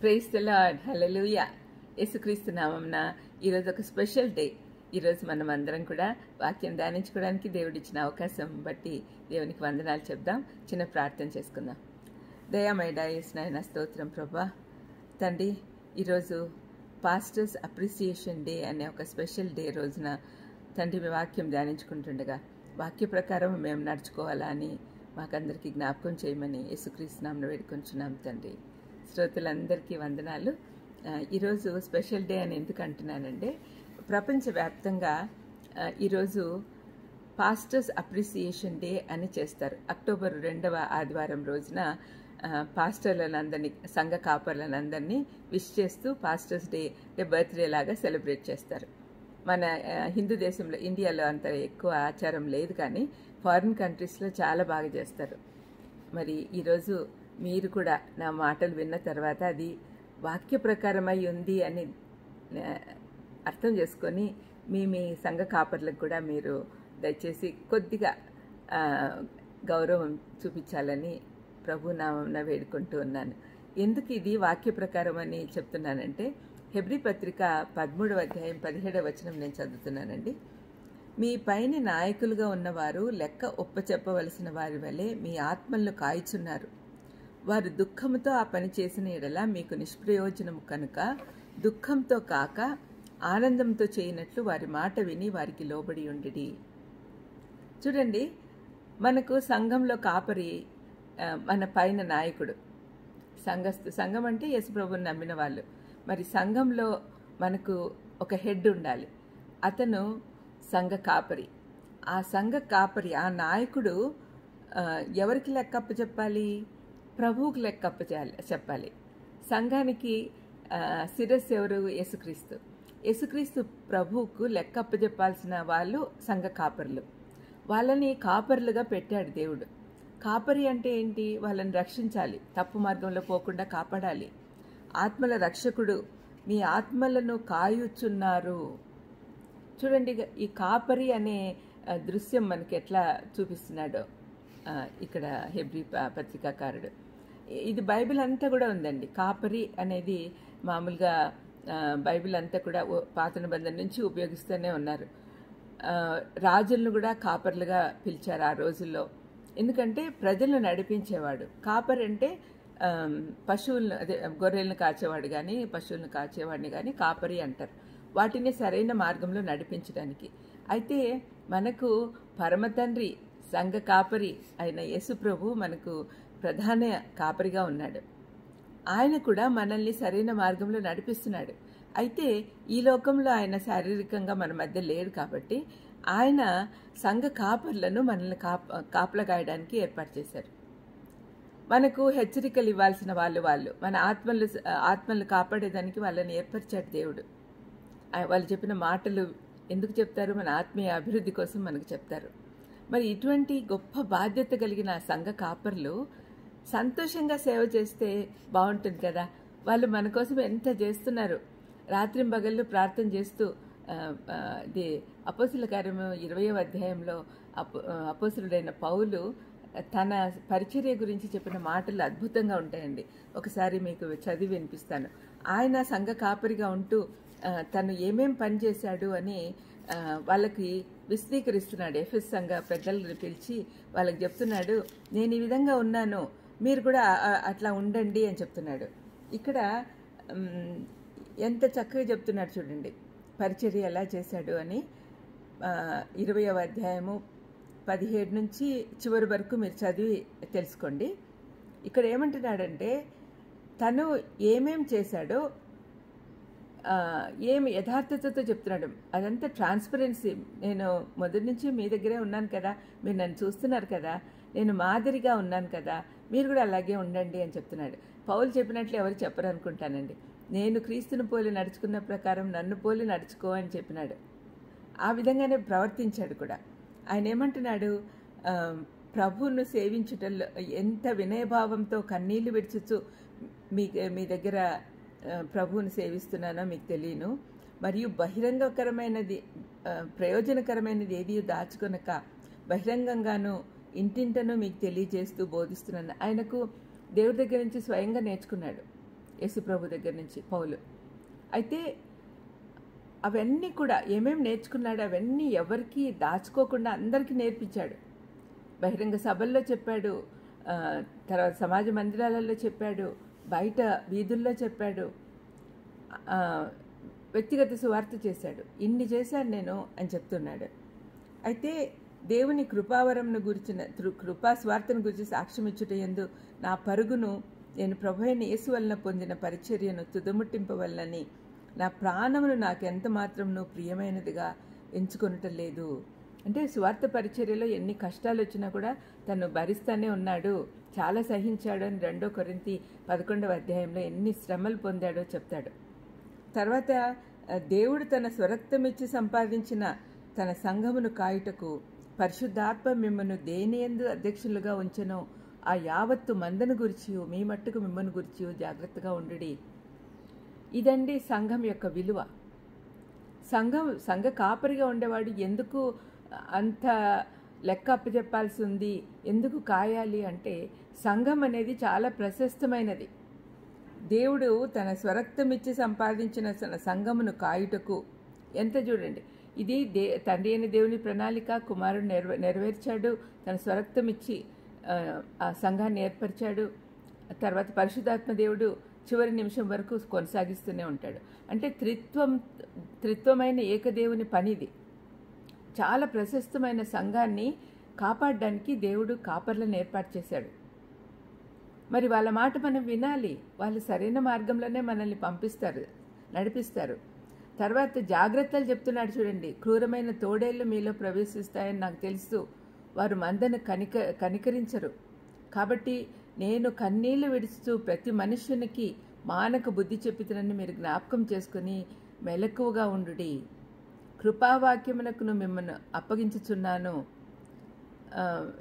Praise the lord హల్లెలూయా యేసుక్రీస్తు నామంన ఈరోజు ఒక స్పెషల్ డే ఈరోజు మనం అందరం కూడా వాక్యం ధ్యానించుకోవడానికి దేవుడిచ్చిన అవకాశం బట్టి దేవునికి వందనాలు చెప్దాం. చిన్న ప్రార్థన చేసుకుందాం. దయామైడా నాయన స్తోత్రం ప్రభా. తండ్రి ఈరోజు పాస్టర్స్ అప్రిసియేషన్ డే అనే ఒక స్పెషల్ డే రోజున తండ్రి మీ వాక్యం ధ్యానించుకుంటుండగా వాక్య ప్రకారం మేము నడుచుకోవాలా అని మాకందరికీ జ్ఞాపకం చేయమని యేసుక్రీస్తు నామను వేడుకొంచున్నాం తండ్రి. శ్రోతలందరికీ వందనాలు. ఈరోజు స్పెషల్ డే అని ఎందుకు అంటున్నానంటే ప్రపంచవ్యాప్తంగా ఈరోజు పాస్టర్స్ అప్రిసియేషన్ డే అని చేస్తారు. అక్టోబర్ రెండవ ఆదివారం రోజున పాస్టర్లనందరినీ సంఘ కాపర్లనందరినీ విష్ చేస్తూ పాస్టర్స్ డే అంటే బర్త్డే లాగా సెలబ్రేట్ చేస్తారు. మన హిందూ దేశంలో ఇండియాలో అంత ఎక్కువ ఆచారం లేదు కానీ ఫారిన్ కంట్రీస్లో చాలా బాగా చేస్తారు. మరి ఈరోజు మీరు కూడా నా మాటలు విన్న తర్వాత అది వాక్య ప్రకారమై ఉంది అని అర్థం చేసుకొని మీ మీ సంఘ కాపర్లకు కూడా మీరు దయచేసి కొద్దిగా గౌరవం చూపించాలని ప్రభునామం వేడుకుంటూ ఉన్నాను. ఎందుకు ఇది వాక్య ప్రకారం అని చెప్తున్నానంటే హెబ్రి పత్రిక పదమూడవ అధ్యాయం పదిహేడవ వచనం నేను చదువుతున్నానండి. మీ పైన నాయకులుగా ఉన్నవారు లెక్క ఒప్పచెప్పవలసిన వారి వలె మీ ఆత్మలను కాయిచున్నారు. వారు దుఃఖముతో ఆ పని చేసిన ఎడల మీకు నిష్ప్రయోజనము కనుక దుఃఖంతో కాక ఆనందంతో చేయనట్లు వారి మాట విని వారికి లోబడి ఉండిడి. చూడండి మనకు సంఘంలో కాపరి మన పైన నాయకుడు. సంఘస్థు సంఘం అంటే యశుప్రభుని నమ్మిన వాళ్ళు. మరి సంఘంలో మనకు ఒక హెడ్ ఉండాలి. అతను సంఘ కాపరి. ఆ సంఘ కాపరి ఆ నాయకుడు ఎవరికి లెక్కప్ప చెప్పాలి? ప్రభువుకి లెక్కప్ప చేయాలి చెప్పాలి. సంఘానికి శిరస్సు ఎవరు? యేసుక్రీస్తు. యేసుక్రీస్తు ప్రభువుకు లెక్కప్ప చెప్పాల్సిన వాళ్ళు సంఘ కాపరులు. వాళ్ళని కాపర్లుగా పెట్టాడు దేవుడు. కాపరి అంటే ఏంటి? వాళ్ళని రక్షించాలి. తప్పు మార్గంలో పోకుండా కాపాడాలి. ఆత్మల రక్షకుడు. మీ ఆత్మలను కాయుచున్నారు. చూడండి ఇక ఈ కాపరి అనే దృశ్యం మనకి ఎట్లా చూపిస్తున్నాడో ఇక్కడ హెబ్రి ప- పత్రికాకారుడు. ఇది బైబిల్ అంతా కూడా ఉందండి. కాపరి అనేది మామూలుగా బైబిల్ అంతా కూడా పాత నిబంధన నుంచి ఉపయోగిస్తూనే ఉన్నారు. రాజులను కూడా కాపర్లుగా పిలిచారు ఆ రోజుల్లో. ఎందుకంటే ప్రజలను నడిపించేవాడు. కాపర్ అంటే పశువులను అదే గొర్రెలను కాచేవాడు కానీ పశువులను కాచేవాడిని కానీ కాపరి అంటారు. వాటిని సరైన మార్గంలో నడిపించడానికి. అయితే మనకు పరమతండ్రి సంఘ కాపరి అయిన యేసు ప్రభు మనకు ప్రధాన కాపరిగా ఉన్నాడు. ఆయన కూడా మనల్ని సరైన మార్గంలో నడిపిస్తున్నాడు. అయితే ఈ లోకంలో ఆయన శారీరకంగా మన మధ్య లేడు కాబట్టి ఆయన సంఘ కాపర్లను మనల్ని కాప కాపలా కాయడానికి ఏర్పాటు చేశారు. మనకు హెచ్చరికలు ఇవ్వాల్సిన వాళ్ళు వాళ్ళు. మన ఆత్మలు ఆత్మలు కాపాడేదానికి వాళ్ళని ఏర్పరిచాడు దేవుడు. వాళ్ళు చెప్పిన మాటలు ఎందుకు చెప్తారు? మన ఆత్మీయ అభివృద్ధి కోసం మనకు చెప్తారు. మరి ఇటువంటి గొప్ప బాధ్యత కలిగిన సంఘ కాపర్లు సంతోషంగా సేవ చేస్తే బాగుంటుంది కదా. వాళ్ళు మన కోసం ఎంత చేస్తున్నారు. రాత్రి పగళ్ళు ప్రార్థన చేస్తూ ఇది అపోసుల కార్యము ఇరవయో అధ్యాయంలో అపో అపోసులుడైన పౌలు తన పరిచర్య గురించి చెప్పిన మాటలు అద్భుతంగా ఉంటాయండి. ఒకసారి మీకు చదివి వినిపిస్తాను. ఆయన సంఘ కాపరిగా ఉంటూ తను ఏమేం పని చేశాడు అని వాళ్ళకి విశదీకరిస్తున్నాడు. ఎఫ్ఎస్ సంఘ పెద్దలను పిలిచి వాళ్ళకి చెప్తున్నాడు నేను ఈ విధంగా ఉన్నాను. మీరు కూడా అట్లా ఉండండి అని చెప్తున్నాడు. ఇక్కడ ఎంత చక్కగా చెప్తున్నాడు చూడండి. పరిచర్య ఎలా చేశాడు అని ఇరవయవ అధ్యాయము పదిహేడు నుంచి చివరి వరకు మీరు చదివి తెలుసుకోండి. ఇక్కడ ఏమంటున్నాడంటే తను ఏమేం చేశాడో ఏమి యథార్థతతో చెప్తున్నాడు. అదంతా ట్రాన్స్పరెన్సీ. నేను మొదటి నుంచి మీ దగ్గరే ఉన్నాను కదా. మీరు నన్ను చూస్తున్నారు కదా. నేను మాదిరిగా ఉన్నాను కదా. మీరు కూడా అలాగే ఉండండి అని చెప్తున్నాడు. పౌలు చెప్పినట్లు ఎవరు చెప్పరు అనుకుంటానండి నేను క్రీస్తుని పోలి నడుచుకున్న ప్రకారం నన్ను పోలి నడుచుకో అని చెప్పినాడు. ఆ విధంగానే ప్రవర్తించాడు కూడా. ఆయన ఏమంటున్నాడు? ప్రభువును సేవించుటల్లో ఎంత వినయభావంతో కన్నీళ్ళు విడిచుచు మీ మీ దగ్గర ప్రభువును సేవిస్తున్నానో మీకు తెలియను. మరియు బహిరంగకరమైనది ప్రయోజనకరమైనది ఏది దాచుకొనక బహిరంగంగాను ఇంటింటనో మీకు తెలియజేస్తూ బోధిస్తున్నాను. ఆయనకు దేవుడి దగ్గర నుంచి స్వయంగా నేర్చుకున్నాడు యేసుప్రభు దగ్గర నుంచి పౌలు. అయితే అవన్నీ కూడా ఏమేమి నేర్చుకున్నాడు అవన్నీ ఎవరికి దాచుకోకుండా అందరికీ నేర్పించాడు. బహిరంగ సభల్లో చెప్పాడు తర్వాత సమాజ మందిరాలలో చెప్పాడు బయట వీధుల్లో చెప్పాడు వ్యక్తిగత సువార్త చేశాడు. ఇన్ని చేశాను నేను అని చెప్తున్నాడు. అయితే దేవుని కృపావరంను గురించిన తృ- కృపా స్వార్థను గురించి సాక్ష్యం ఇచ్చుటయందు నా పరుగును నేను ప్రభు అయిన యేసు వలన పొందిన పరిచర్యను తుదముట్టింపవల్లని నా ప్రాణమును నాకు ఎంత మాత్రంను ప్రియమైనదిగా ఎంచుకొనటం లేదు. అంటే స్వార్థ పరిచర్యలో ఎన్ని కష్టాలు వచ్చినా కూడా తను భరిస్తానే ఉన్నాడు చాలా సహించాడు అని రెండో కొరింతి పదకొండవ అధ్యాయంలో ఎన్ని శ్రమలు పొందాడో చెప్తాడు. తర్వాత దేవుడు తన స్వరక్తమిచ్చి సంపాదించిన తన సంఘమును కాయుటకు పరిశుద్ధాత్మ మిమ్మను దేనియందు అధ్యక్షులుగా ఉంచెనో ఆ యావత్తు మందను గురించి మీ మట్టుకు మిమ్మల్ని గురించి జాగ్రత్తగా ఉండు ఇదండి సంఘం యొక్క విలువ. సంఘం సంఘ కాపరిగా ఉండేవాడు ఎందుకు అంత లెక్క అప్పచెప్పాల్సి ఉంది ఎందుకు కాయాలి అంటే సంఘం అనేది చాలా ప్రశస్తమైనది. దేవుడు తన స్వరక్తమిచ్చి సంపాదించిన తన సంఘమును కాయుటకు ఎంత చూడండి ఇది దే తండ్రి అయిన దేవుని ప్రణాళిక కుమారుడు నెరవే నెరవేర్చాడు తన స్వరక్తం ఇచ్చి ఆ సంఘాన్ని ఏర్పరిచాడు. తర్వాత పరిశుద్ధాత్మ దేవుడు చివరి నిమిషం వరకు కొనసాగిస్తూనే ఉంటాడు. అంటే త్రిత్వం త్రిత్వమైన ఏకదేవుని పనిది. చాలా ప్రశస్తమైన సంఘాన్ని కాపాడడానికి దేవుడు కాపర్లను ఏర్పాటు చేశాడు. మరి వాళ్ళ మాట మనం వినాలి. వాళ్ళు సరైన మార్గంలోనే మనల్ని పంపిస్తారు నడిపిస్తారు. తర్వాత జాగ్రత్తలు చెప్తున్నాడు చూడండి. క్రూరమైన తోడేళ్ళు మీలో ప్రవేశిస్తాయని నాకు తెలుసు. వారు మందను కనిక కనికరించరు. కాబట్టి నేను కన్నీళ్ళు విడుస్తూ ప్రతి మనుష్యునికి మానక బుద్ధి చెప్పితనని మీరు జ్ఞాపకం చేసుకుని మెలకువగా ఉండుడి. కృపావాక్యమునకును మిమ్మల్ని అప్పగించుచున్నాను.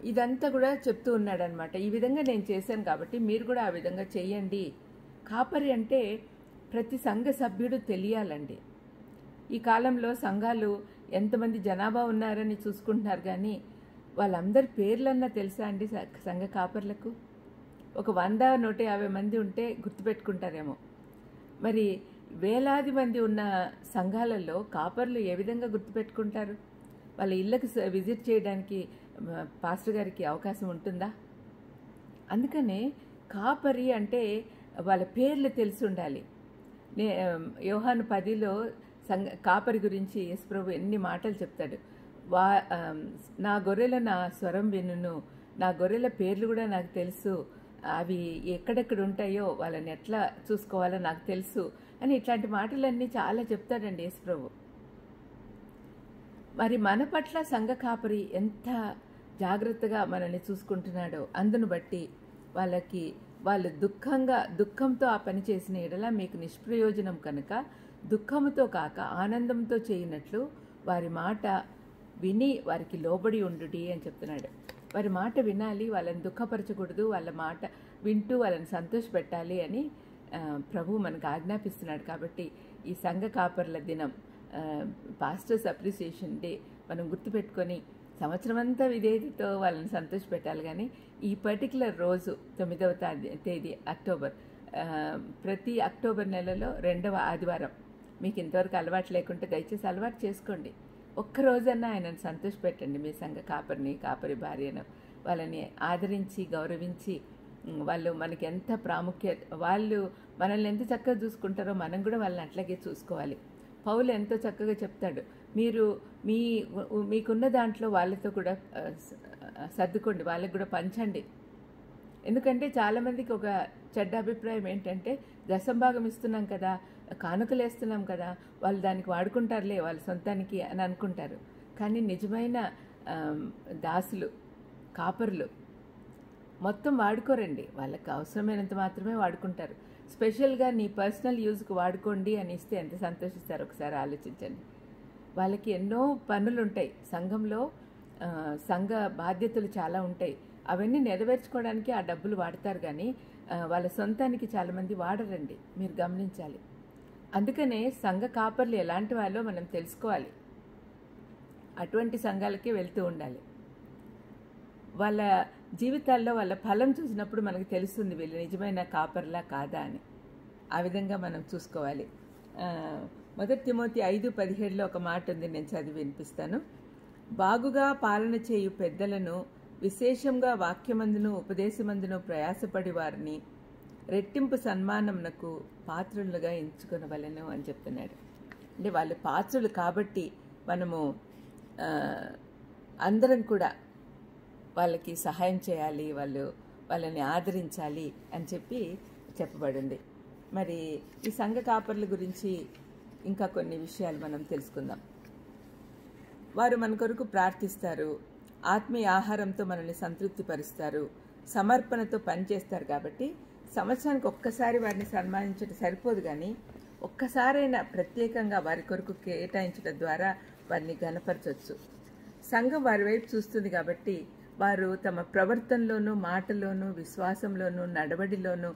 ఇదంతా కూడా చెప్తూ ఉన్నాడనమాట ఈ విధంగా నేను చేశాను కాబట్టి మీరు కూడా ఆ విధంగా చేయండి. కాపరి అంటే ప్రతి సంఘ సభ్యుడు తెలియాలండి. ఈ కాలంలో సంఘాలు ఎంతమంది జనాభా ఉన్నారని చూసుకుంటున్నారు కానీ వాళ్ళందరి పేర్లన్నా తెలుసా అండి సంఘ కాపర్లకు? ఒక వంద నూట యాభై మంది ఉంటే గుర్తుపెట్టుకుంటారేమో. మరి వేలాది మంది ఉన్న సంఘాలలో కాపర్లు ఏ విధంగా గుర్తుపెట్టుకుంటారు? వాళ్ళ ఇళ్ళకి విజిట్ చేయడానికి పాస్టర్ గారికి అవకాశం ఉంటుందా? అందుకనే కాపరి అంటే వాళ్ళ పేర్లు తెలిసి ఉండాలి. నే యోహాను పదిలో సంగ కాపరి గురించి యేసుప్రభు ఎన్ని మాటలు చెప్తాడు. వా నా గొర్రెల నా స్వరం వినును నా గొర్రెల పేర్లు కూడా నాకు తెలుసు అవి ఎక్కడెక్కడ ఉంటాయో వాళ్ళని ఎట్లా చూసుకోవాలో నాకు తెలుసు అని ఇట్లాంటి మాటలన్నీ చాలా చెప్తాడండి యేసుప్రభు. మరి మన పట్ల సంఘ కాపరి ఎంత జాగ్రత్తగా మనల్ని చూసుకుంటున్నాడో అందును బట్టి వాళ్ళకి వాళ్ళు దుఃఖంగా దుఃఖంతో ఆ పని చేసిన ఎడల మీకు నిష్ప్రయోజనం కనుక దుఃఖముతో కాక ఆనందంతో చేయనట్లు వారి మాట విని వారికి లోబడి ఉండుడి అని చెప్తున్నాడు. వారి మాట వినాలి వాళ్ళని దుఃఖపరచకూడదు వాళ్ళ మాట వింటూ వాళ్ళని సంతోషపెట్టాలి అని ప్రభు మనకు ఆజ్ఞాపిస్తున్నాడు. కాబట్టి ఈ సంఘ కాపర్ల దినం పాస్టర్స్ అప్రిసియేషన్ డే మనం గుర్తుపెట్టుకొని సంవత్సరం అంతా విధేయతతో వాళ్ళని సంతోషపెట్టాలి. కానీ ఈ పర్టికులర్ రోజు తొమ్మిదవ తేదీ అక్టోబర్ ప్రతి అక్టోబర్ నెలలో రెండవ ఆదివారం మీకు ఇంతవరకు అలవాటు లేకుంటే దయచేసి అలవాటు చేసుకోండి. ఒక్క రోజన్నా ఆయనను సంతోషపెట్టండి. మీ సంఘ కాపరిని కాపరి భార్యను వాళ్ళని ఆదరించి గౌరవించి వాళ్ళు మనకి ఎంత ప్రాముఖ్యత వాళ్ళు మనల్ని ఎంత చక్కగా చూసుకుంటారో మనం కూడా వాళ్ళని అట్లాగే చూసుకోవాలి. పౌలు ఎంతో చక్కగా చెప్తాడు. మీరు మీ మీకున్న దాంట్లో వాళ్ళతో కూడా సర్దుకోండి. వాళ్ళకి కూడా పంచండి. ఎందుకంటే చాలామందికి ఒక చెడ్డ అభిప్రాయం ఏంటంటే దశంభాగం ఇస్తున్నాం కదా కానుకలు వేస్తున్నాం కదా వాళ్ళు దానికి వాడుకుంటారులే వాళ్ళ సొంతానికి అని అనుకుంటారు. కానీ నిజమైన దాసులు కాపర్లు మొత్తం వాడుకోరండి. వాళ్ళకి అవసరమైనంత మాత్రమే వాడుకుంటారు. స్పెషల్గా నీ పర్సనల్ యూజ్కి వాడుకోండి అని ఇస్తే ఎంత సంతోషిస్తారు? ఒకసారి ఆలోచించండి. వాళ్ళకి ఎన్నో పనులు ఉంటాయి సంఘంలో సంఘ బాధ్యతలు చాలా ఉంటాయి. అవన్నీ నెరవేర్చుకోవడానికి ఆ డబ్బులు వాడతారు కానీ వాళ్ళ సొంతానికి చాలామంది వాడరండి. మీరు గమనించాలి. అందుకనే సంఘ కాపర్లు ఎలాంటి వాళ్ళో మనం తెలుసుకోవాలి? అటువంటి సంఘాలకే వెళ్తూ ఉండాలి. వాళ్ళ జీవితాల్లో వాళ్ళ ఫలం చూసినప్పుడు మనకు తెలుస్తుంది వీళ్ళు నిజమైన కాపర్లా కాదా అని. ఆ విధంగా మనం చూసుకోవాలి. మొదటి తిమోతి ఐదు పదిహేడులో ఒక మాట ఉంది నేను చదివి వినిపిస్తాను. బాగుగా పాలన చేయు పెద్దలను విశేషంగా వాక్యమందును ఉపదేశమందును ప్రయాసపడి వారిని రెట్టింపు సన్మానమునకు పాత్రులుగా ఎంచుకొనవలను అని చెప్తున్నాడు. అంటే వాళ్ళు పాత్రులు కాబట్టి మనము అందరం కూడా వాళ్ళకి సహాయం చేయాలి వాళ్ళు వాళ్ళని ఆదరించాలి అని చెప్పి చెప్పబడింది. మరి ఈ సంఘ కాపర్ల గురించి ఇంకా కొన్ని విషయాలు మనం తెలుసుకుందాం. వారు మన కొరకు ప్రార్థిస్తారు ఆత్మీయ ఆహారంతో మనల్ని సంతృప్తిపరుస్తారు సమర్పణతో పనిచేస్తారు కాబట్టి సంవత్సరానికి ఒక్కసారి వారిని సన్మానించడం సరిపోదు కానీ ఒక్కసారైనా ప్రత్యేకంగా వారి కొరకు కేటాయించడం ద్వారా వారిని గనపరచవచ్చు సంఘం వారి వైపు చూస్తుంది కాబట్టి వారు తమ ప్రవర్తనలోనూ మాటలోనూ విశ్వాసంలోనూ నడవడిలోనూ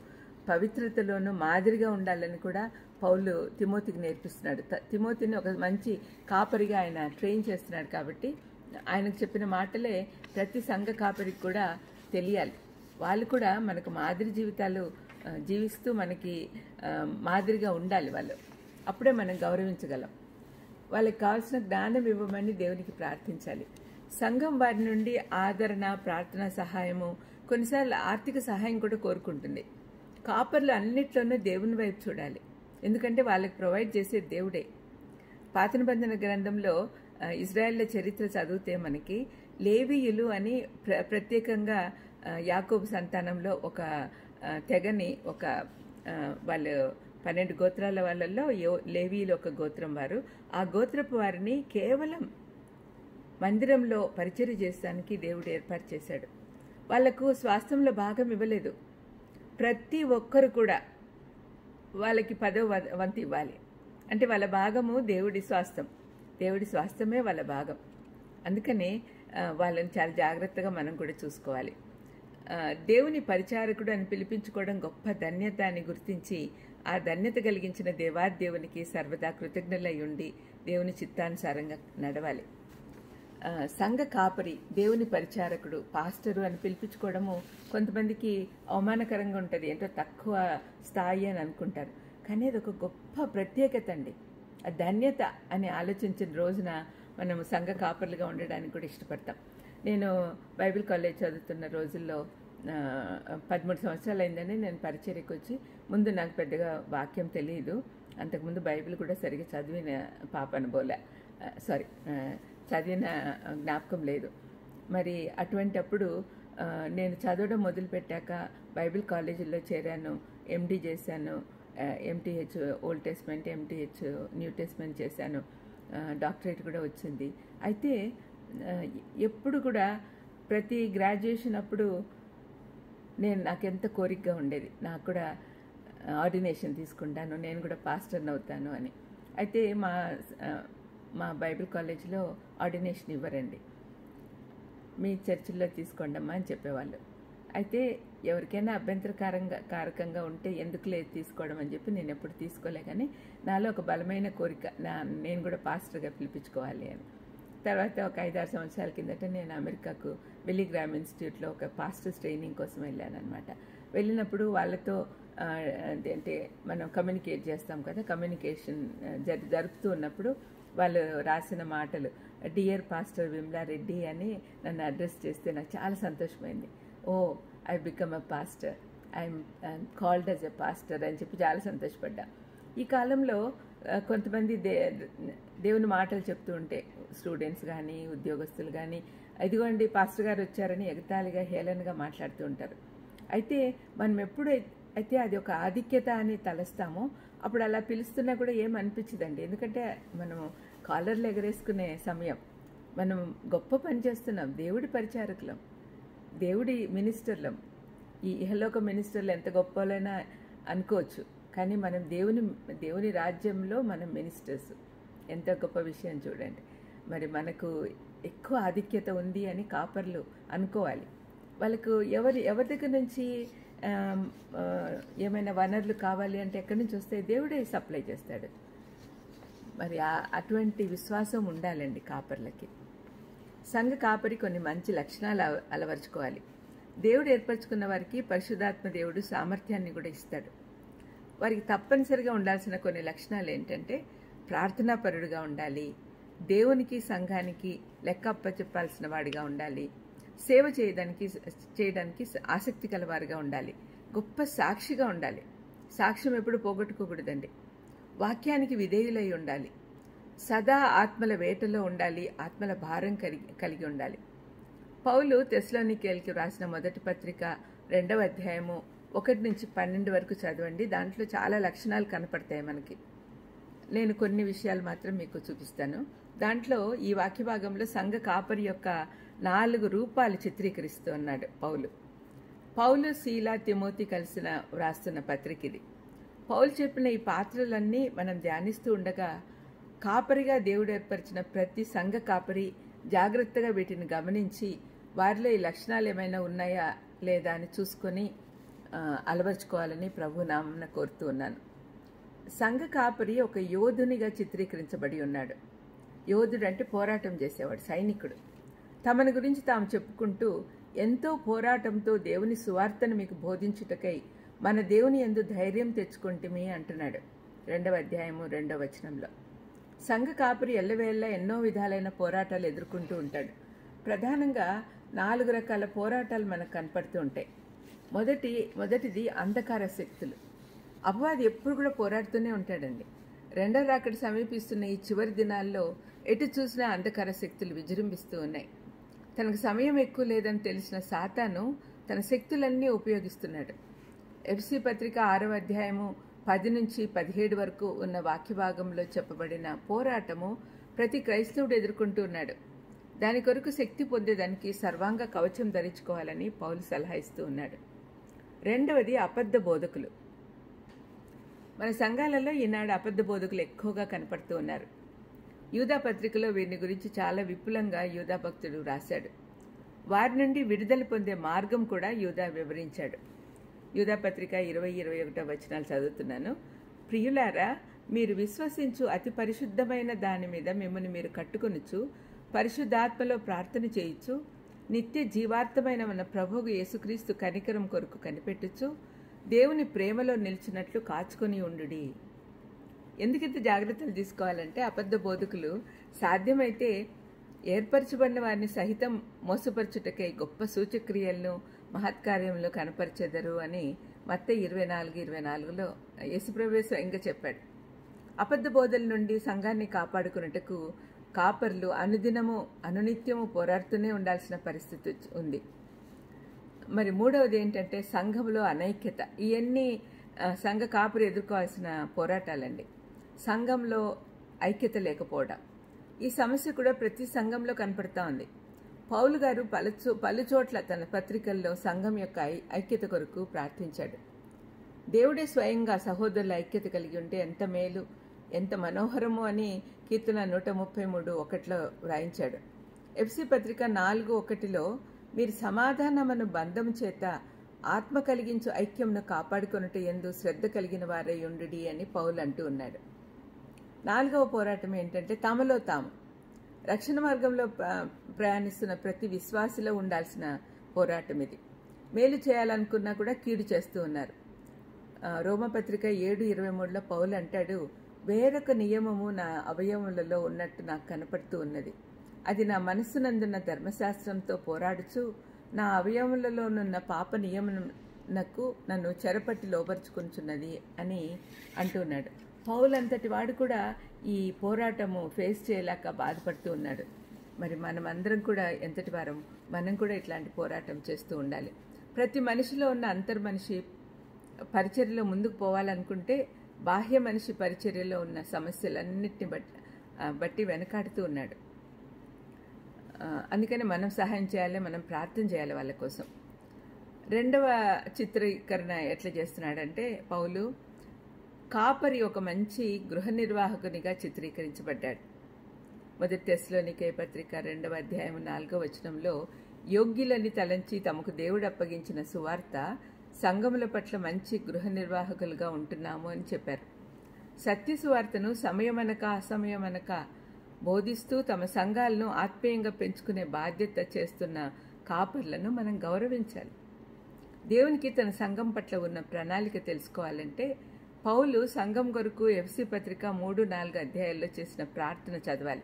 పవిత్రతలోనూ మాదిరిగా ఉండాలని కూడా పౌలు తిమోతికి నేర్పిస్తున్నాడు. త- తిమోతిని ఒక మంచి కాపరిగా ఆయన ట్రైన్ చేస్తున్నాడు కాబట్టి ఆయనకు చెప్పిన మాటలే ప్రతి సంఘ కాపరికి కూడా తెలియాలి. వాళ్ళు కూడా మనకు మాదిరి జీవితాలు జీవిస్తూ మనకి మాదిరిగా ఉండాలి వాళ్ళు. అప్పుడే మనం గౌరవించగలం. వాళ్ళకి కావాల్సిన జ్ఞానం ఇవ్వమని దేవునికి ప్రార్థించాలి. సంఘం వారి నుండి ఆదరణ ప్రార్థన సహాయము కొన్నిసార్లు ఆర్థిక సహాయం కూడా కోరుకుంటుంది. కాపర్లు అన్నిట్లోనూ దేవుని వైపు చూడాలి. ఎందుకంటే వాళ్ళకి ప్రొవైడ్ చేసే దేవుడే. పాత నిబంధన గ్రంథంలో ఆ, ఇజ్రాయెళ్ళ చరిత్ర చదివితే మనకి లేవీయులు అని ప్ర ప్రత్యేకంగా యాకోబు సంతానంలో ఒక తెగని ఒక వాళ్ళు పన్నెండు గోత్రాల వాళ్ళల్లో యో ఒక గోత్రం వారు. ఆ గోత్రపు వారిని కేవలం మందిరంలో పరిచయం చేస్తానికి దేవుడు ఏర్పాటు చేశాడు. వాళ్ళకు స్వాస్థ్యంలో భాగం ఇవ్వలేదు. ప్రతి ఒక్కరు కూడా వాళ్ళకి పదో వంతు ఇవ్వాలి. అంటే వాళ్ళ భాగము దేవుడి స్వాస్థ్యం. దేవుడి స్వాస్థ్యమే వాళ్ళ భాగం. అందుకనే వాళ్ళని చాలా జాగ్రత్తగా మనం కూడా చూసుకోవాలి. దేవుని పరిచారకుడు అని పిలిపించుకోవడం గొప్ప ధన్యత అని గుర్తించి ఆ ధన్యత కలిగించిన దేవాదేవునికి సర్వదా కృతజ్ఞులై ఉండి దేవుని చిత్తానుసారంగా నడవాలి. సంఘ కాపరి దేవుని పరిచారకుడు పాస్టరు అని పిలిపించుకోవడము కొంతమందికి అవమానకరంగా ఉంటుంది ఏంటో తక్కువ స్థాయి అని అనుకుంటారు. కానీ అది ఒక గొప్ప ప్రత్యేకత అండి. ఆ ధన్యత అని ఆలోచించిన రోజున మనం సంఘ కాపర్లుగా ఉండడానికి కూడా ఇష్టపడతాం. నేను బైబిల్ కాలేజ్ చదువుతున్న రోజుల్లో పదమూడు సంవత్సరాలు అయిందని నేను పరిచర్యకు వచ్చి ముందు నాకు పెద్దగా వాక్యం తెలియదు అంతకుముందు బైబిల్ కూడా సరిగా చదివిన పాప బోలే. సారీ చదివిన జ్ఞాపకం లేదు. మరి అటువంటప్పుడు నేను చదవడం మొదలుపెట్టాక బైబిల్ కాలేజీలో చేరాను ఎండి చేశాను MTh old testament MTh new testament చేశాను డాక్టరేట్ కూడా వచ్చింది. అయితే ఎప్పుడు కూడా ప్రతి గ్రాడ్యుయేషన్ అప్పుడు నేను నాకెంత కోరికగా ఉండేది. నాకు కూడా ఆర్డినేషన్ తీసుకుంటాను నేను కూడా పాస్టర్ని అవుతాను అని. అయితే మా మా బైబిల్ కాలేజీలో ఆర్డినేషన్ ఇవ్వరండి. మీ చర్చిల్లో తీసుకోండమ్మా అని చెప్పేవాళ్ళు. అయితే ఎవరికైనా అభ్యంతరకారంగా కారకంగా ఉంటే ఎందుకు లేదు తీసుకోవడం అని చెప్పి నేను ఎప్పుడు తీసుకోలే కానీ నాలో ఒక బలమైన కోరిక నా నేను కూడా పాస్టర్గా పిలిపించుకోవాలి అని. తర్వాత ఒక ఐదారు సంవత్సరాల కిందట నేను అమెరికాకు వెలిగ్రామ్ ఇన్స్టిట్యూట్లో ఒక పాస్టర్స్ ట్రైనింగ్ కోసం వెళ్ళాను అనమాట వెళ్ళినప్పుడు వాళ్ళతో అంటే మనం కమ్యూనికేట్ చేస్తాం కదా కమ్యూనికేషన్ జరి జరుపుతూ ఉన్నప్పుడు వాళ్ళు రాసిన మాటలు డియర్ పాస్టర్ విమ్లా రెడ్డి అని నన్ను అడ్రస్ చేస్తే నాకు చాలా సంతోషమైంది. ఓ I become a pastor I'm called as a pastor అని చెప్పి చాలా సంతోషపడ్డా. ఈ కాలంలో కొంతమంది దే దేవుని మాటలు చెప్తూ ఉంటే స్టూడెంట్స్ కానీ ఉద్యోగస్తులు కానీ ఇదిగోండి పాస్టర్ గారు వచ్చారని ఎగతాళిగా హేళనగా మాట్లాడుతూ ఉంటారు. అయితే మనం ఎప్పుడు అయితే అది ఒక ఆధిక్యత అని తలస్తామో అప్పుడు అలా పిలుస్తున్నా కూడా ఏం అనిపించదండి. ఎందుకంటే మనం కాలర్లు ఎగరేసుకునే సమయం మనం గొప్ప పని చేస్తున్నాం దేవుడి పరిచారకులం దేవుడి మినిస్టర్లం. ఈ ఇహలోక మినిస్టర్లు ఎంత గొప్పలైనా అనుకోవచ్చు కానీ మనం దేవుని దేవుని రాజ్యంలో మనం మినిస్టర్స్. ఎంత గొప్ప విషయం చూడండి. మరి మనకు ఎక్కువ ఆధిక్యత ఉంది అని కాపర్లు అనుకోవాలి. వాళ్ళకు ఎవరి ఎవరి దగ్గర నుంచి ఏమైనా వనరులు కావాలి అంటే ఎక్కడి నుంచి వస్తే దేవుడే సప్లై చేస్తాడు. మరి ఆ- అటువంటి విశ్వాసం ఉండాలండి కాపర్లకి. సంఘ కాపరి కొన్ని మంచి లక్షణాలు అల- అలవరుచుకోవాలి. దేవుడు ఏర్పరచుకున్న వారికి పరిశుధాత్మ దేవుడు సామర్థ్యాన్ని కూడా ఇస్తాడు. వారికి తప్పనిసరిగా ఉండాల్సిన కొన్ని లక్షణాలు ఏంటంటే ప్రార్థనాపరుడుగా ఉండాలి. దేవునికి సంఘానికి లెక్కప్ప చెప్పాల్సిన వాడిగా ఉండాలి. సేవ చేయడానికి చేయడానికి ఆసక్తి కలవారుగా ఉండాలి. గొప్ప సాక్షిగా ఉండాలి. సాక్ష్యం ఎప్పుడు పోగొట్టుకోకూడదండి. వాక్యానికి విధేయులై ఉండాలి. సదా ఆత్మల వేటలో ఉండాలి ఆత్మల భారం కలిగి కలిగి ఉండాలి. పౌలు తెస్లోనికేల్కి వ్రాసిన మొదటి పత్రిక రెండవ అధ్యాయము ఒకటి నుంచి పన్నెండు వరకు చదవండి. దాంట్లో చాలా లక్షణాలు కనపడతాయి మనకి. నేను కొన్ని విషయాలు మాత్రం మీకు చూపిస్తాను. దాంట్లో ఈ వాక్య భాగంలో సంఘ కాపరి యొక్క నాలుగు రూపాలు చిత్రీకరిస్తూ ఉన్నాడు పౌలు. పౌలు శీల తిమోతి కలిసిన వ్రాస్తున్న పత్రిక ఇది. పౌలు చెప్పిన ఈ పాత్రలన్నీ మనం ధ్యానిస్తూ ఉండగా కాపరిగా దేవుడు ఏర్పరిచిన ప్రతి సంఘ కాపరి జాగ్రత్తగా వీటిని గమనించి వారిలో ఈ లక్షణాలు ఏమైనా ఉన్నాయా లేదా అని చూసుకొని అలవర్చుకోవాలని ప్రభు నామన కోరుతూ ఉన్నాను. సంఘ కాపరి ఒక యోధునిగా చిత్రీకరించబడి ఉన్నాడు. యోధుడు అంటే పోరాటం చేసేవాడు సైనికుడు. తమని గురించి తాము చెప్పుకుంటూ ఎంతో పోరాటంతో దేవుని సువార్తను మీకు బోధించుటకై మన దేవుని ఎందు ధైర్యం తెచ్చుకుంటేమి అంటున్నాడు రెండవ అధ్యాయము రెండవ వచనంలో. సంఘ కాపురి ఎల్లవేళ్ళ ఎన్నో విధాలైన పోరాటాలు ఎదుర్కొంటూ ఉంటాడు. ప్రధానంగా నాలుగు రకాల పోరాటాలు మనకు కనపడుతూ ఉంటాయి. మొదటి మొదటిది అంధకార శక్తులు. అపవాది ఎప్పుడు కూడా పోరాడుతూనే ఉంటాడండి. రెండో రాకడి సమీపిస్తున్న ఈ చివరి దినాల్లో ఎటు చూసినా అంధకార శక్తులు విజృంభిస్తూ ఉన్నాయి. తనకు సమయం ఎక్కువ లేదని తెలిసిన సాతాను తన శక్తులన్నీ ఉపయోగిస్తున్నాడు. ఎఫ్సి పత్రిక ఆరవ అధ్యాయము పది నుంచి పదిహేడు వరకు ఉన్న వాక్య భాగంలో చెప్పబడిన పోరాటము ప్రతి క్రైస్తవుడు ఎదుర్కొంటూ ఉన్నాడు. దాని కొరకు శక్తి పొందేదానికి సర్వాంగ కవచం ధరించుకోవాలని పౌలు సలహా ఇస్తూ ఉన్నాడు. రెండవది అబద్ధ బోధకులు. మన సంఘాలలో ఈనాడు అబద్ధ బోధకులు ఎక్కువగా కనపడుతూ ఉన్నారు. యూదా పత్రికలో వీరిని గురించి చాలా విపులంగా యూదా భక్తుడు రాశాడు. వారి నుండి విడుదల పొందే మార్గం కూడా యూదా వివరించాడు. యూదా పత్రిక ఇరవై ఇరవై ఒకటో వచనాలు చదువుతున్నాను. ప్రియులారా మీరు విశ్వసించు అతి పరిశుద్ధమైన దాని మీద మిమ్మల్ని మీరు కట్టుకొనుచు పరిశుద్ధాత్మలో ప్రార్థన చేయొచ్చు నిత్య జీవార్థమైన మన ప్రభువు యేసుక్రీస్తు కనికరం కొరకు కనిపెట్టుచు దేవుని ప్రేమలో నిలిచినట్లు కాచుకొని ఉండుడి. ఎందుకింత జాగ్రత్తలు తీసుకోవాలంటే అబద్ధ బోధకులు సాధ్యమైతే ఏర్పరచబడిన వారిని సహితం మోసపరచుటకై గొప్ప సూచక్రియలను మహత్కార్యంలో కనపరిచెదరు అని మత్త ఇరవై నాలుగు ఇరవై నాలుగులో యేసుప్రవేశ ఇంకా చెప్పాడు. అబద్ధ బోధల నుండి సంఘాన్ని కాపాడుకున్నట్టుకు కాపర్లు అనుదినము అనునిత్యము పోరాడుతూనే ఉండాల్సిన పరిస్థితి ఉంది. మరి మూడవది ఏంటంటే సంఘంలో అనైక్యత. ఇవన్నీ సంఘ కాపురు ఎదుర్కోవాల్సిన పోరాటాలండి. సంఘంలో ఐక్యత లేకపోవడం. ఈ సమస్య కూడా ప్రతి సంఘంలో కనపడతా ఉంది. పౌలు గారు పలుచో పలుచోట్ల తన పత్రికల్లో సంఘం యొక్క ఐక్యత కొరకు ప్రార్థించాడు. దేవుడే స్వయంగా సహోదరుల ఐక్యత కలిగి ఉంటే ఎంత మేలు ఎంత మనోహరము అని కీర్తన నూట ముప్పై మూడు ఒకటిలో వ్రాయించాడు ఎఫ్సి పత్రిక నాలుగు ఒకటిలో మీరు సమాధానమును బంధము చేత ఆత్మ కలిగించు ఐక్యంను కాపాడుకొనుట ఎందు శ్రద్ధ కలిగిన వారై ఉండు అని పౌలు అంటూ ఉన్నాడు. నాలుగవ పోరాటం ఏంటంటే తమలో తాము. రక్షణ మార్గంలో ప్రయాణిస్తున్న ప్రతి విశ్వాసిలో ఉండాల్సిన పోరాటం ఇది. మేలు చేయాలనుకున్నా కూడా కీడు చేస్తూ ఉన్నారు. రోమపత్రిక ఏడు ఇరవై మూడులో పౌలు అంటాడు వేరొక నియమము నా అవయవములలో ఉన్నట్టు నాకు కనపడుతూ ఉన్నది. అది నా మనస్సునందున్న ధర్మశాస్త్రంతో పోరాడుచు నా అవయవములలోనున్న పాప నియమనకు నన్ను చెరపట్టి లోపరుచుకుంటున్నది అని అంటున్నాడు. పౌలంతటి వాడు కూడా ఈ పోరాటము ఫేస్ చేయలేక బాధపడుతూ ఉన్నాడు. మరి మనం అందరం కూడా ఎంతటి వారం మనం కూడా ఇట్లాంటి పోరాటం చేస్తూ ఉండాలి. ప్రతి మనిషిలో ఉన్న అంతర్ మనిషి పరిచర్యలో ముందుకు పోవాలనుకుంటే బాహ్య మనిషి పరిచర్యలో ఉన్న సమస్యలన్నిటిని బట్టి బట్టి వెనకాడుతూ ఉన్నాడు. అందుకని మనం సహాయం చేయాలి మనం ప్రార్థన చేయాలి వాళ్ళ కోసం. రెండవ చిత్రీకరణ ఎట్లా చేస్తున్నాడంటే పౌలు కాపరి ఒక మంచి గృహ నిర్వాహకునిగా చిత్రీకరించబడ్డాడు. మొదటి టెస్లోనికే పత్రిక రెండవ అధ్యాయం నాలుగో వచనంలో యోగ్యులని తలంచి తమకు దేవుడు అప్పగించిన సువార్త సంఘముల పట్ల మంచి గృహ నిర్వాహకులుగా ఉంటున్నాము అని చెప్పారు. సత్య సువార్తను సమయమనక అసమయమనక బోధిస్తూ తమ సంఘాలను ఆత్మీయంగా పెంచుకునే బాధ్యత చేస్తున్న కాపర్లను మనం గౌరవించాలి. దేవునికి తన సంఘం పట్ల ఉన్న ప్రణాళిక తెలుసుకోవాలంటే పౌలు సంఘం కొరకు ఎఫ్సి పత్రిక మూడు నాలుగు అధ్యాయాల్లో చేసిన ప్రార్థన చదవాలి.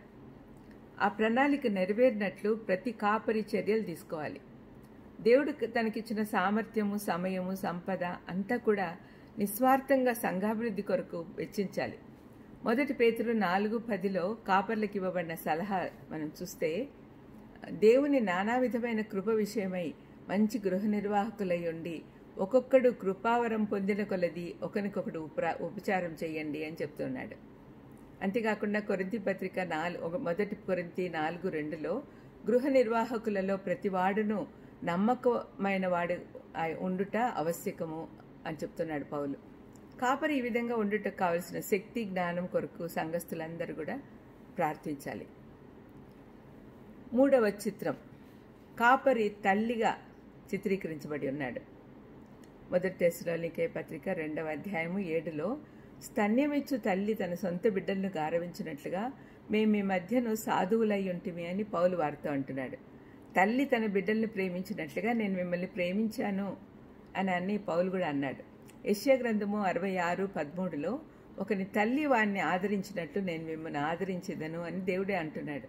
ఆ ప్రణాళిక నెరవేరినట్లు ప్రతి కాపరి చర్యలు తీసుకోవాలి. దేవుడు తనకిచ్చిన సామర్థ్యము సమయము సంపద అంతా కూడా నిస్వార్థంగా సంఘాభివృద్ధి కొరకు వెచ్చించాలి. మొదటి పేతురు నాలుగు పదిలో కాపర్లకు ఇవ్వబడిన సలహా మనం చూస్తే దేవుని నానా విధమైన కృప విషయమై మంచి గృహ నిర్వాహకులై ఉండి ఒక్కొక్కడు కృపావరం పొందిన కొలది ఒకరికొకడు ఉపరా ఉపచారం చేయండి అని చెప్తున్నాడు. అంతేకాకుండా కొరింతి పత్రిక నాలుగు మొదటి కొరింతి నాలుగు రెండులో గృహ నిర్వాహకులలో ప్రతి వాడును నమ్మకమైన వాడు ఉండుట ఆవశ్యకము అని చెప్తున్నాడు పౌలు. కాపరి ఈ విధంగా ఉండుటకు కావలసిన శక్తి జ్ఞానం కొరకు సంఘస్థులందరూ కూడా ప్రార్థించాలి. మూడవ చిత్రం. కాపరి తల్లిగా చిత్రీకరించబడి ఉన్నాడు. మొదటి తెశలోనికే పత్రిక రెండవ అధ్యాయము ఏడులో స్తన్యమిచ్చు తల్లి తన సొంత బిడ్డలను గారవించినట్లుగా మేము మీ మధ్యను సాధువులై ఉంటిమి అని పౌలు వారితో అంటున్నాడు. తల్లి తన బిడ్డల్ని ప్రేమించినట్లుగా నేను మిమ్మల్ని ప్రేమించాను అని అన్ని పౌలు కూడా అన్నాడు. యశ్య గ్రంథము అరవై ఆరు పదమూడులో ఒకని తల్లి వాడిని ఆదరించినట్లు నేను మిమ్మల్ని ఆదరించేదను అని దేవుడే అంటున్నాడు.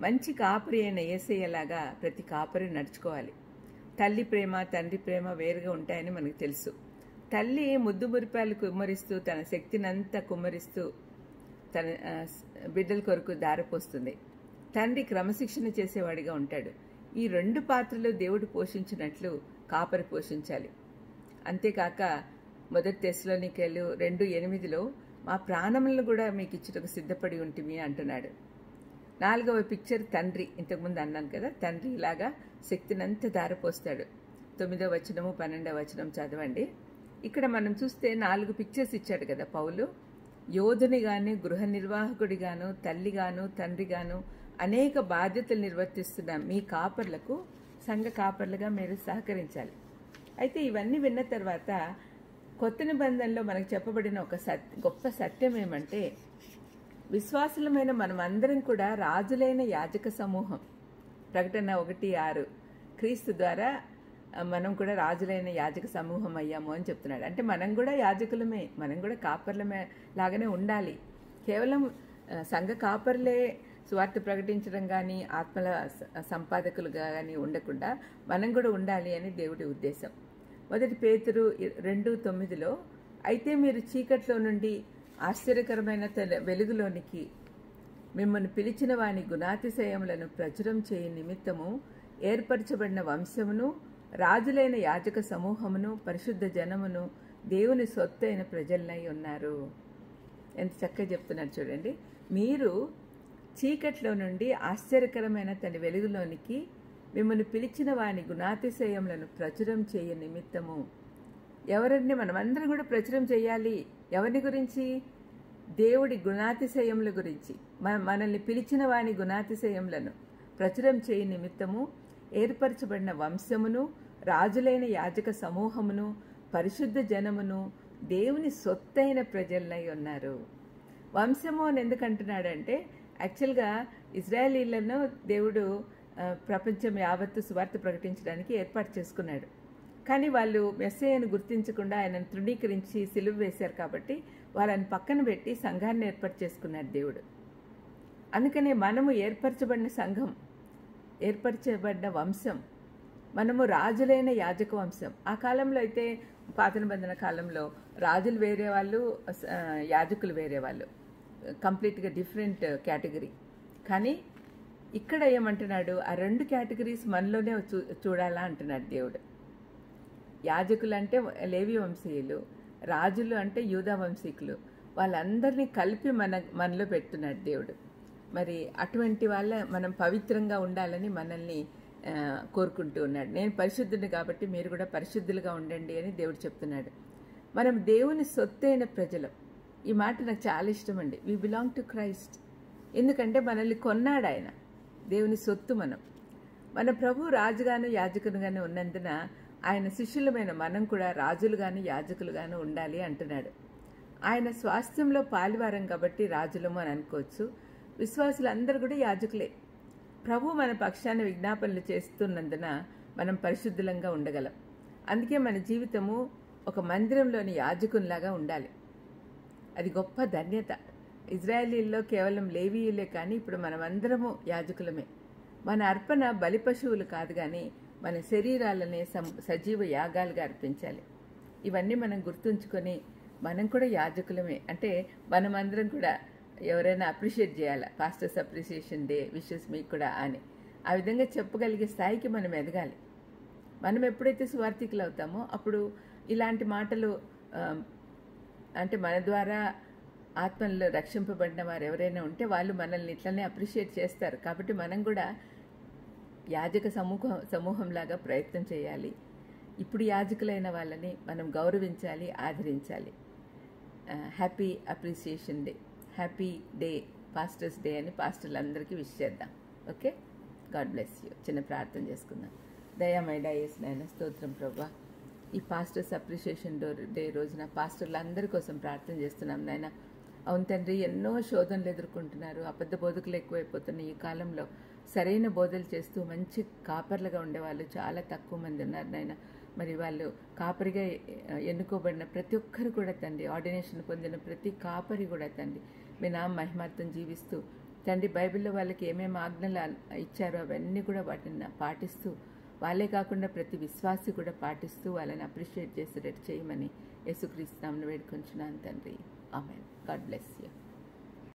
మంచి కాపరి అయిన ఏసయ్యలాగా ప్రతి కాపరి నడుచుకోవాలి. తల్లి ప్రేమ తండ్రి ప్రేమ వేరుగా ఉంటాయని మనకు తెలుసు. తల్లి ముద్దు మురిపాలు కుమ్మరిస్తూ తన శక్తినంతా కుమ్మరిస్తూ తన బిడ్డల కొరకు దారిపోస్తుంది. తండ్రి క్రమశిక్షణ చేసేవాడిగా ఉంటాడు. ఈ రెండు పాత్రలు దేవుడు పోషించినట్లు కాపరి పోషించాలి. అంతేకాక మొదటి తెశలోనికెళ్ళు రెండు ఎనిమిదిలో మా ప్రాణములను కూడా మీకు ఇచ్చుటకు సిద్ధపడి ఉంటుంది అంటున్నాడు. నాలుగవ పిక్చర్ తండ్రి ఇంతకుముందు అన్నాను కదా తండ్రి ఇలాగా శక్తినంత దారిపోస్తాడు తొమ్మిదవ వచనము పన్నెండవ వచనం చదవండి. ఇక్కడ మనం చూస్తే నాలుగు పిక్చర్స్ ఇచ్చాడు కదా పౌలు. యోధుని గాను గృహ నిర్వాహకుడిగాను తల్లిగాను తండ్రిగాను అనేక బాధ్యతలు నిర్వర్తిస్తున్న మీ కాపర్లకు సంఘ కాపర్లుగా మీరు సహకరించాలి. అయితే ఇవన్నీ విన్న తర్వాత కొత్త నిబంధనలో మనకు చెప్పబడిన ఒక సత్ గొప్ప సత్యం ఏమంటే విశ్వాసులమైన మనమందరం కూడా రాజులైన యాజక సమూహం. ప్రకటన ఒకటి ఆరు. క్రీస్తు ద్వారా మనం కూడా రాజులైన యాజక సమూహం అయ్యాము అని చెప్తున్నాడు. అంటే మనం కూడా యాజకులమే మనం కూడా కాపర్లమే లాగానే ఉండాలి. కేవలం సంఘ కాపర్లే స్వార్థ ప్రకటించడం కానీ ఆత్మల సంపాదకులుగా కానీ ఉండకుండా మనం కూడా ఉండాలి అని దేవుడి ఉద్దేశం. మొదటి పేతురు రెండు తొమ్మిదిలో అయితే మీరు చీకట్లో నుండి ఆశ్చర్యకరమైన వెలుగులోనికి మిమ్మల్ని పిలిచిన వాని గుణాతిశయములను ప్రచురం చేయ నిమిత్తము ఏర్పరచబడిన వంశమును రాజులైన యాజక సమూహమును పరిశుద్ధ జనమును దేవుని సొత్తైన ప్రజలనై ఉన్నారు. ఎంత చక్కగా చెప్తున్నారు చూడండి. మీరు చీకట్లో నుండి ఆశ్చర్యకరమైన తన వెలుగులోనికి మిమ్మల్ని పిలిచిన వాని గుణాతిశయములను ప్రచురం చేయ నిమిత్తము. ఎవరిని మనమందరం కూడా ప్రచురం చేయాలి? ఎవరిని గురించి? దేవుడి గుణాతిశయముల గురించి. మనల్ని పిలిచిన వాని గుణాతిశయములను ప్రచురం చేయ నిమిత్తము. ఏర్పరచబడిన వంశమును రాజులైన యాజక సమూహమును పరిశుద్ధ జనమును దేవుని సొత్తైన ప్రజలనై ఉన్నారు. వంశము అని ఎందుకంటున్నాడంటే యాక్చువల్గా ఇజ్రాయేలీలను దేవుడు ప్రపంచం యావత్తు సువార్త ప్రకటించడానికి ఏర్పాటు చేసుకున్నాడు. కానీ వాళ్ళు మెస్సేయను గుర్తించకుండా ఆయనను తృణీకరించి సిలువ వేశారు కాబట్టి వాళ్ళని పక్కన పెట్టి సంఘాన్ని ఏర్పాటు చేసుకున్నాడు దేవుడు. అందుకనే మనము ఏర్పరచబడిన సంఘం ఏర్పరచబడిన వంశం మనము రాజులైన యాజక వంశం. ఆ కాలంలో అయితే పాత నిబంధన కాలంలో రాజులు వేరే వాళ్ళు యాజకులు వేరే వాళ్ళు. కంప్లీట్గా డిఫరెంట్ కేటగిరీ. కానీ ఇక్కడ ఏమంటున్నాడు? ఆ రెండు కేటగిరీస్ మనలోనే చూ చూడాలా అంటున్నాడు దేవుడు. యాజకులు అంటే లేవి వంశీయులు రాజులు అంటే యూదా వంశీకులు. వాళ్ళందరినీ కలిపి మన మనలో పెడుతున్నాడు దేవుడు. మరి అటువంటి వాళ్ళ మనం పవిత్రంగా ఉండాలని మనల్ని కోరుకుంటూ ఉన్నాడు. నేను పరిశుద్ధుని కాబట్టి మీరు కూడా పరిశుద్ధులుగా ఉండండి అని దేవుడు చెప్తున్నాడు. మనం దేవుని సొత్తైన ప్రజలం. ఈ మాట నాకు చాలా ఇష్టం అండి వి బిలాంగ్ టు క్రైస్ట్ ఎందుకంటే మనల్ని కొన్నాడు ఆయన దేవుని సొత్తు మనం. మన ప్రభు రాజుగాను యాజకునిగాను ఉన్నందున ఆయన శిష్యులమైన మనం కూడా రాజులుగాను యాజకులుగాను ఉండాలి అంటున్నాడు. ఆయన స్వాస్థ్యంలో పాలివారం కాబట్టి రాజులము అని అనుకోవచ్చు. విశ్వాసులందరూ కూడా యాజకులే. ప్రభు మన పక్షాన విజ్ఞాపనలు చేస్తున్నందున మనం పరిశుద్ధులంగా ఉండగలం. అందుకే మన జీవితము ఒక మందిరంలోని యాజకునిలాగా ఉండాలి. అది గొప్ప ధన్యత. ఇజ్రాయేలీల్లో కేవలం లేవీయులే కానీ ఇప్పుడు మనమందరము యాజకులమే. మన అర్పణ బలి పశువులు కాదు కానీ మన శరీరాలనే సం- సజీవ యాగాలుగా అర్పించాలి. ఇవన్నీ మనం గుర్తుంచుకొని మనం కూడా యాజకులమే. అంటే మనమందరం కూడా ఎవరైనా అప్రిషియేట్ చేయాలి? పాస్టర్స్ అప్రిషియేషన్ డే విషెస్ మీకు కూడా అని. ఆ విధంగా చెప్పగలిగే స్థాయికి మనం ఎదగాలి. మనం ఎప్పుడైతే సువార్థికులు అవుతామో అప్పుడు ఇలాంటి మాటలు అంటే మన ద్వారా ఆత్మల్లో రక్షింపబడిన వారు ఎవరైనా ఉంటే వాళ్ళు మనల్ని ఇట్లనే అప్రిషియేట్ చేస్తారు. కాబట్టి మనం కూడా యాజక సమూహం సమూహంలాగా ప్రయత్నం చేయాలి. ఇప్పుడు యాజకులైన వాళ్ళని మనం గౌరవించాలి ఆదరించాలి. Happy appreciation day happy day pastors day అని పాస్టర్లందరికీ విష్ చేద్దాం. ఓకే? God bless you. చిన్న ప్రార్థన చేసుకుందాం. దయామైడా నాయన స్తోత్రం ప్రభా. ఈ పాస్టర్స్ అప్రిషియేషన్ డో డే రోజున పాస్టర్లు అందరి కోసం ప్రార్థన చేస్తున్నాం నాయన. అవును తండ్రి ఎన్నో శోధనలు ఎదుర్కొంటున్నారు. అబద్ధ బోధకులు ఎక్కువైపోతున్న ఈ కాలంలో సరైన బోధలు చేస్తూ మంచి కాపర్లుగా ఉండేవాళ్ళు చాలా తక్కువ మంది ఉన్నారు నాయన. మరి వాళ్ళు కాపరిగా ఎన్నుకోబడిన ప్రతి ఒక్కరు కూడా తండ్రి ఆర్డినేషన్ పొందిన ప్రతి కాపరి కూడా తండ్రి. మీ నామ మహిమార్థం జీవిస్తూ తండ్రి బైబిల్లో వాళ్ళకి ఏమేమి ఆజ్ఞలు ఇచ్చారో అవన్నీ కూడా వాటిని పాటిస్తూ వాళ్ళే కాకుండా ప్రతి విశ్వాసి కూడా పాటిస్తూ వాళ్ళని అప్రిషియేట్ చేసేటట్టు చేయమని యేసుక్రీస్తు నామను వేడుకొంచున్నాను తండ్రి. ఆమెను. God bless you